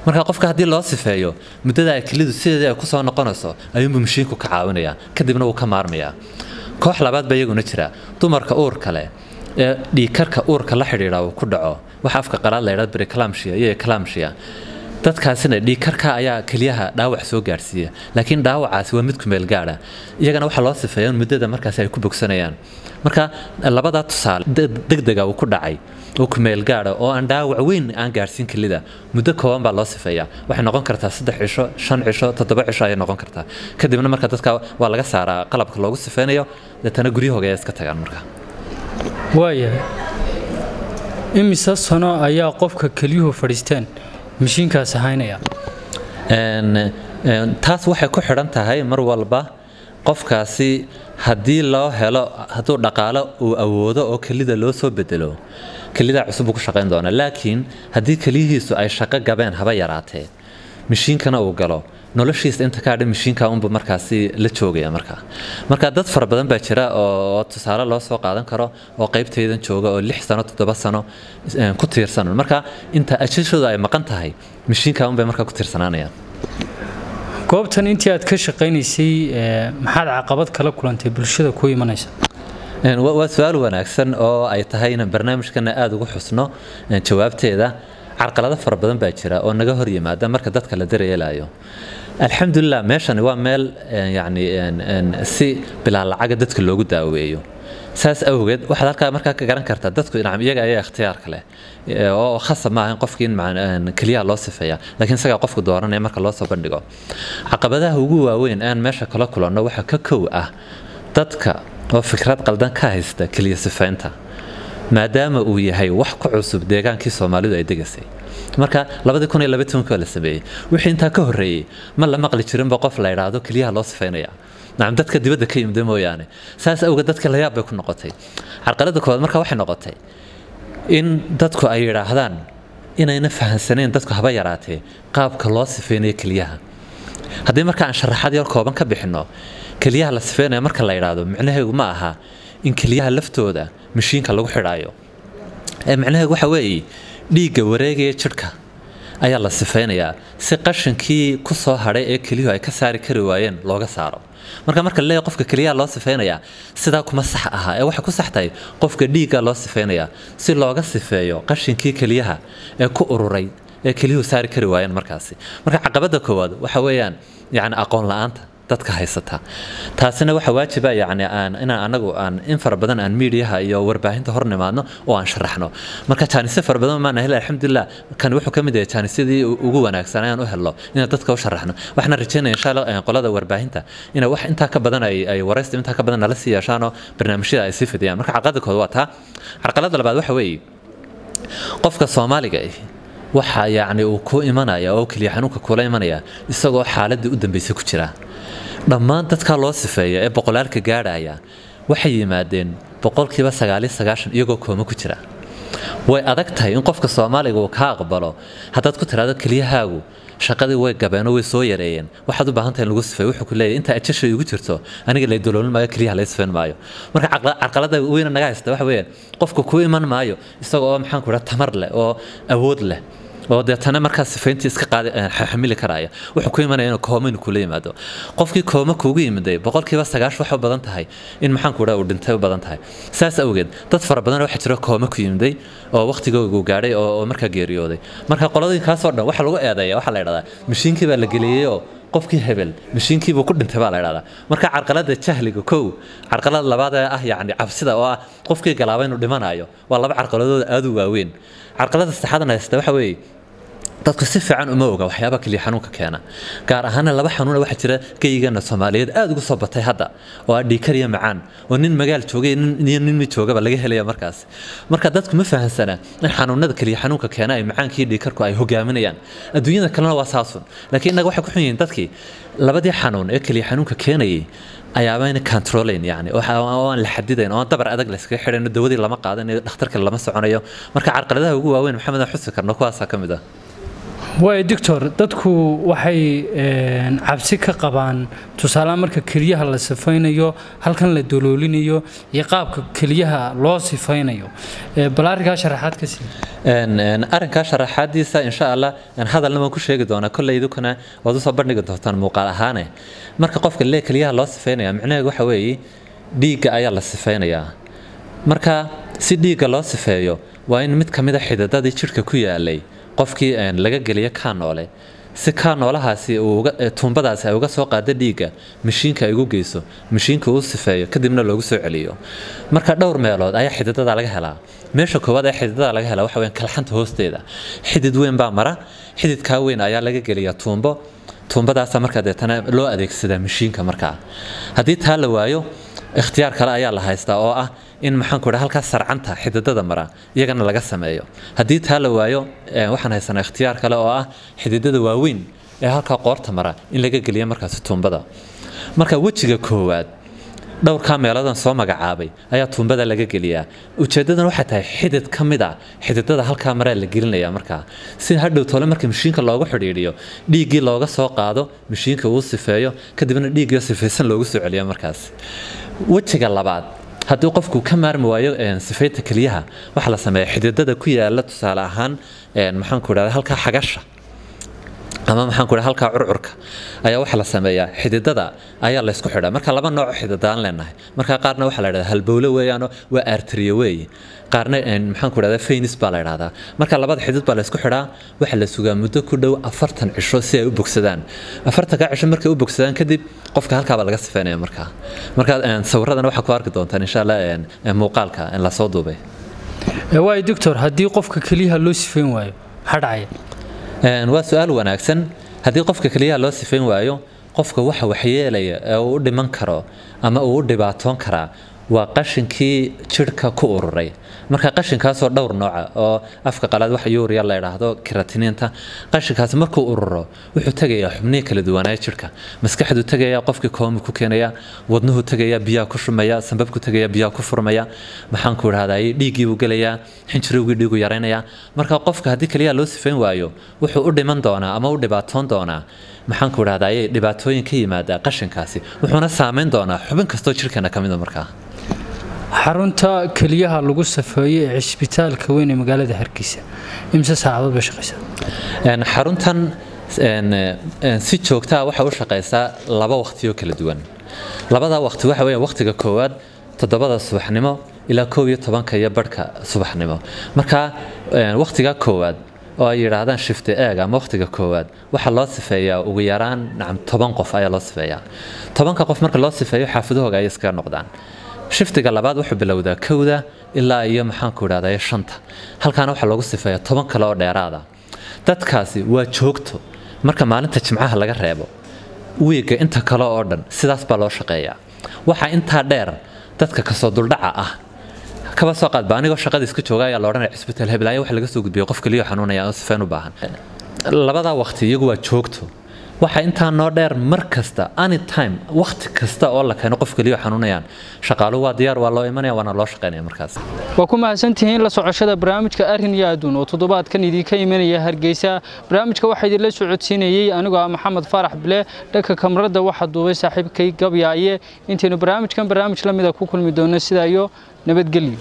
Marka qofka haddii loo sifeeyo muddada ay kelidu sideedii ay ku soo noqonayso ayuunbuu mashiinku ka caawinayaa kadibna wuu ka maarmayaa. Koox labaad baa iyaguna jira dumarka uurka leh ee dhiikarka uurka la xidhiidha uu ku dhaco waxa afka qalaad la yidhahdo briclamshia iyo eclamshia dadkaasina dhiikarka ayaa keliyaha dhaawac soo gaadhsiiya laakiin dhaawacaasi waa mid kumeel gaadha iyagana waxaa loo sifeeya muddada markaasi ay ku bogsanayaan. Marka labadaa tusaale degdega uu ku dhacay oo kumeel gaadha oo aan dhaawac weyn aan gaadhsiin kelida muddo kooban baa loo sifeeyaa. Waxay noqon kartaa saddex cisho shan cisho toddoba cisho ayay noqon kartaa. Kadibna marka dadka waa laga saaraa qalabka loogu sifeynayo deetana guryahooga ayaa iska tagaan marka.
Waayahay imise sano ayaa qofka keliyuhu fadhiisteen? Mashiinkaas ahaynaya
taas waxay ku xidhan tahay mar walba qofkaasi haddii loo helo hadduu dhaqaalo uu awoodo oo kelida loo soo bedelo kelidaa cusub buu ku shaqayn doonaa laakiin haddii keliyihiisu ay shaqo gabeen haba yaraatee mashiinkana uu galo noloshiisa inta ka hadha mashiinka unba markaasi la joogaya marka. Marka dad fara badan baa jira oo tusaale loo soo qaadan karo oo qaybtaydan jooga oo lix sano toddoba sano ku tiirsan marka inta ajashooda ay maqan tahay mashiinka unbay markaa ku tiirsanaanayaan.
Goobtan intii aad ka shaqaynaysay maxaad caqabad kala kulantay bulshada ku imanaysa?
Waa su'aal wanaagsan oo ay tahay inaan barnaamijkana aada ugu xusno jawaabteeda carqalado fara badan baa jira oo naga hor yimaada marka dadka la daryeelayo alxamdulilah meeshani waa meel yani si bilaa lacaga dadka loogu daaweeyo. Saas awgeed waxaad halkaa markaa ka garan kartaa dadku iyaga ayaa ikhtiyaarka leh oo khasab maaha in qofkii in loo sifeeya laakiin isagaa qofku dooranaya marka loo soo bandhigo. Caqabadaha ugu waaweyn aan meesha kala kulanno waxaa ka kow ah dadka oo fikrad qaldan ka haysta keliya sifeynta maadaama uu yahay wax ku cusub deegaankii soomaalidu ay degasay. Marka la sameeyey. Wixii intaa ka horreeyey ma la maqli jirinba qof la idhaahdo keliyaha loo sifeynaya nacam dadka dibadda ka yimida mooyaane. Saas awgeed dadka layaab bay ku noqotay. Carqalada koowaad marka waxay noqotay in dadku ay yidhaahdaan inayna fahansaneen dadku haba yaraatee qaabka loo sifeynayo keliyaha haddii marka aan sharaxaad yar kooban ka bixinno keliyaha la sifeynaya marka la yidhaahdo micnaheegu ma aha in keliyaha laftooda mashiinka lagu xidhaayo. Ee micnaheegu waxa weeye dhiigga wareegaya jidhka ayaa la sifeynayaa si qashinkii ku soo hadhay ee keliyuhu ay ka saari kari waayeen looga saaro. Marka marka la leeyahay qofka keliyaha loo sifeynayaa sidaa kuma sax aha. Ee waxay ku sax qofka dhiigga loo sifeynayaa si looga sifeeyo qashinkii keliyaha ee ku ururay ee keliyuhu saari kari waayeen markaasi. Marka caqabada koowaad waxa weeyaan yacni aqoon la'aanta dadka haysata. Taasina waxa waajiba yani aan inaan anagu aan in fara badan aan miidiyaha iyo warbaahinta hor nimaadno oo aan sharaxno. Marka jaanisyo fara badan maana hel alxamdulilah kan wuxuu ka mid yahay jaanisyadii ugu wanaagsan ayaan u helno inaan dadka u sharaxno. Waxaan rajeynaya insha allah qolada warbaahinta ina wax intaa ka badan ay ay waraysta intaa ka badan nala sii yeeshaanoo barnaamijyada ay sii fidiyaan marka caqabada kood waa taa carqalada labaad waxa weeye qofka soomaaliga ah waxa yacni uu ku imanaya oo keliya xanuunka kula imanaya isagoo xaaladii u dambeysay ku jira dhammaan dadka loo sifeeya ee boqolaalka gaadhaya waxay yimaadeen boqolkiiba sagaaliyo iyagoo kooma ku jira. Way adag tahay in qofka soomaaliga uu ka aqbalo haddaad ku tiraahdo keliyahaagu shaqadii way gabeenoo way soo yareeyeen waxaad u baahan tahay in lagu sifeeyo. Wuxuu ku leeyahay inta ajasha igu jirto aniga lay doloolin maayo keliyaha lay sifayn maayo. Marka carqalada weyna naga haysta waxa weeyaan qofka ku iman maayo isaga oo maxaan ku dhaha tamar leh oo awood leh oo deetana markaa sifayntii iska qaadi xamili karaya wuxuu ku imanaya inuu kooma inuu kula yimaado. Qofkii kooma kuugu yimiday boqolkiiba sagaash waxay u badan tahay in maxaan ku dhaha uu dhintay u badan tahay. Saas awgeed dad fara badan waxaa jira kooma ku yimiday oo waqtigoogu gaadhay oo markaa geeriyooday. Marka qoladinkaasoo dhan waxa lagu eedeeya waxaa la idhahdaa mashiinkii baa la geliyey oo qofkii hebel mashiinkiibuu ku dhintay baa la idhahdaa marka carqalada jahliga kow carqalada labaad ee ah yacni cabsida oo ah qofkii galaaba inuu dhimanayo waa laba carqaladood aada u waaweyn. Carqalada saddexaadna haysta waxa weeye dadku si fiican uma oga waxyaaba keliya xanuunka keena. Gaar ahaana laba xanuuna waxaa jira geyigeena soomaaliyeed aada ugu soo batay hadda oo ah dhiikar iyo macaan oo nin magaal joogay iyo nin mi joogaba laga helaya markaas. Marka dadku ma fahansana in xanuunada keliya xanuunka keena ay macaankii dhiikarku ay hogaaminayaan adduunyada kalena waa saasun laakiin innaga waxay ku xun yihiin dadkii labadii xanuun ee keliya xanuunka keenayay ayaabayna controlayn yani aan la xadidayn oo dabar adag layskaga xidhayn dawadii lama qaadanayo dhakhtarka lama soconayo. Marka carqaladaha ugu waaweyn maxamed aan xusi karno kuwaasaa ka mid ah
waay doctor dadku waxay cabsi ka qabaan tusaalehaan marka keliyaha la sifaynayo halkan la doloolinayo iyo qaabka keliyaha loo sifaynayo. Bal arrinkaa sharaxaad ka sii
arrinkaa sharaxaadiisa insha allah hadalna waan ku sheegi doonaa kolley waad u soo bandhigi doontaan muuqaal ahaane. Marka qofka lee keliyaha loo sifaynaya micnaheedu waxa weeye dhiigga ayaa la sifaynayaa. Marka si dhiigga loo sifeeyo waa in mid ka mid a xididadii jidhka ku yaalay qofkii laga geliyo kaa noole. Si kaa noolahaasi tuumbadaasi ay uga soo qaado dhiigga mashiinka ay ugu geyso mashiinka uu sifeeyo kadibna loogu soo celiyo. Marka dhowr meelood ayaa xididada laga helaa. Meesha koowaad ee xididada laga helaa waxa kalxanta hoosteeda. Xidid weyn baa mara xididkaa weyn ayaa laga geliyaa tuumbo. Tuumbadaasa markaa deetana loo adeegsadaa mashiinka markaa. Haddii taa la waayo ikhtiyaar kale ayaa la haystaa oo ah in maxaan ku dhaha halkaas sarcanta xididada mara iyagana laga sameeyo. Haddii taa la waayo waxaan haysanaa ikhtiyaar kale oo ah xididada waaweyn ee halkaa qoorta mara in laga geliya markaasi tuumbada. Marka wejiga koowaad dhowrkaa meeladan soo magacaabay ayaa tuumbada laga geliyaa. Ujeedadan waxay tahay xidid ka mid a xididada halkaa maraa la gelinaya markaa si hadhow tole marka mashiinka loogu xidhiidhiyo dhiiggii looga soo qaado mashiinka uu sifeeyo kadibna dhiiggii sifaysan loogu soo celiyo markaas. Wejiga labaad haddii qofku ka maarmi waayo sifeynta keliyaha waxaa la sameeya xididada ku yaalla tusaale ahaan maxaan ku idhahda halkaa xagasha ama maxaan ku halkaa curcurka ayaa waxaa la sameeyaa. Xididada ayaa laysku xidhaa. Marka laba nooc xididaan leenahay. Marka qaarna waxaa la idhahdaa halbowle weeyaano waa arteriya weeye qaarna maxaan ku idhahdaa faynis baa la idhahdaa marka labada xidid baa laysku xidhaa waxaa la sugaa muddo ku dhow afartan cisho si ay u bogsadaan. Afartanka cisho markay u bogsadaan kadib qofka halkaabaa laga sifeynaya markaa marka sawiradan waxaa ku arki doontaan insha allah muuqaalka la soo duubay.
Waay doctor haddii qofka keliyaha loo sifeyn waayo maxaa dhacaya
waa su'aal wanaagsan. Haddii qofka keliyaha loo sifayn waayo qofka waxa waxyeelaya ee uu u dhiman karo ama uu u dhibaatoon karaa waa qashinkii jidhka ku ururay marka qashinkaasoo dhowr nooca oo afka qalaad waxa yuuriya la idhaahdo kiratiniinta qashinkaasi markuu ururo wuxuu tegayaa xubnihii kala duwanaaye jidhka maskaxdu tegaya qofkii koomi ku keenaya wadnuhu tegaya biyaha ku shumaya sambabku tegaya biyaha ku furmaya maxaan ku idhahday dhiiggii buu gelayaa xinjirowgii dhiigu yaraynaya marka qofka haddii keliya loo sifayn waayo wuxuu u dhiman doonaa ama u dhibaatoon doonaa. Maxaan ku idhahday dhibaatooyin ka yimaada qashinkaasi. Wuxuuna saameyn doonaa xubin kastoo jidhkeena ka mida markaa
xarunta keliyaha lagu safeeyo ee cisbitaalka weyn ee magaalada hargeysa. Imse saacadood bay shaqaysaa
xaruntan si joogtaa waxay u shaqaysaa laba waqtiyo kala duwan. Labada waqti waxa weeye waqtiga koowaad toddobada subaxnimo ilaa koob iyo tobanka iyo barhka subaxnimo. Marka waqtiga koowaad oo ay yidhaahdaan shifti eeg ama waqtiga koowaad waxaa loo sifeeyaa ugu yaraan nacam toban qof ayaa loo sifeeyaa. Tobanka qof marka loo sifeeyo xaafadahooga ayay iskaga noqdaan shiftiga labaad wuxuu bilowdaa kowda ilaa iyo maxaanku idhahday shanta. Halkaana waxaa loogu sifeeyaa toban kale oo dheeraada. Dadkaasi waa joogto. Marka maalinta jimcaha laga reebo wiigga inta kale oo dhan sidaas loo shaqeeyaa. Waxaa intaa dheer dadka ka soo duldhaca ah kaba soo qaadba anigoo shaqada iska jooga ayaa la odhanaya cisbitaal heblaayo waxa laga soo gudbiyay qof keliya xanuunaya oo sifeen u baahan. Labadaa waqti iyagu waa joogto waxa intaa noo dheer mar kasta anytime waqti kasta oo la keeno qof keliya xanuunayaan shaqaaluhu waa diyaar waa loo imanaya waana loo shaqaynaya markaas.
Waa ku mahadsantihiin la socoshada barnaamijka arrin iyo adduun oo toddobaadkan idinka imanaya hargeysa. Barnaamijka waxaa idinla socodsiinayey anigoo ah maxamed faarax bile dhanka kamarada waxaa duubay saaxiibkay gabyaaye intaynu barnaamijkan barnaamij la mida ku kulmi doono sidaa iyo nabadgelyo